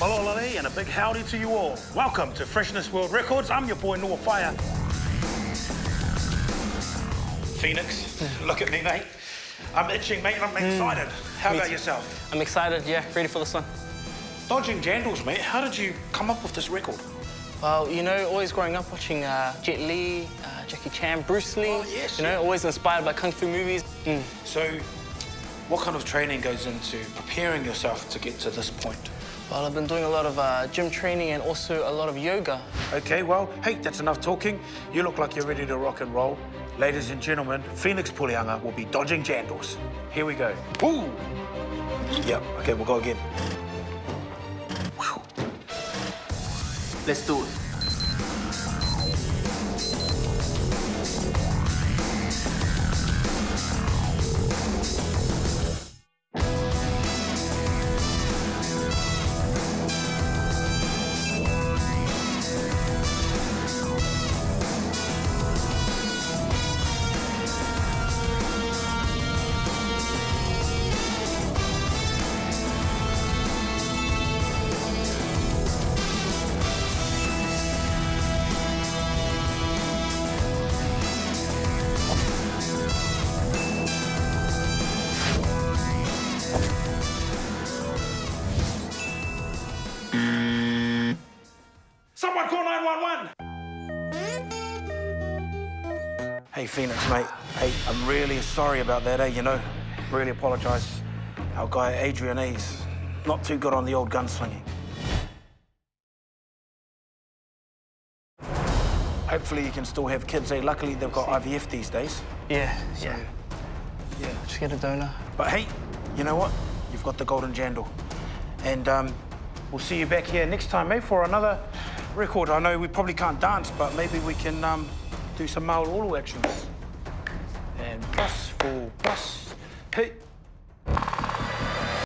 Malolale and a big howdy to you all. Welcome to Freshness World Records. I'm your boy Nua Finau. Phoenix, look at me, mate. I'm itching, mate, I'm excited. How Me about too. yourself? I'm excited, yeah, ready for this one. Dodging Jandals, mate. How did you come up with this record? Well, you know, always growing up watching uh, Jet Li, uh, Jackie Chan, Bruce Lee. Oh, yes, You know, yeah. always inspired by kung fu movies. Mm. So, what kind of training goes into preparing yourself to get to this point? Well, I've been doing a lot of uh, gym training and also a lot of yoga. Okay, well, hey, that's enough talking. You look like you're ready to rock and roll. Ladies and gentlemen, Phoenix Puleanga will be dodging Jandals. Here we go. Woo! Yep, okay, we'll go again. Whew. Let's do it. Someone call 911! Hey, Phoenix, mate. Hey, I'm really sorry about that, eh? You know, really apologise. Our guy, Adrian, he's not too good on the old gunslinging. Hopefully you can still have kids, eh? Luckily, they've got IVF these days. Yeah, So, yeah. yeah. Just get a donor. But hey, you know what? You've got the golden jandal. And um, we'll see you back here next time, eh, for another record. I know we probably can't dance, but maybe we can um, do some Maoru actions. And plus for plus. Hey.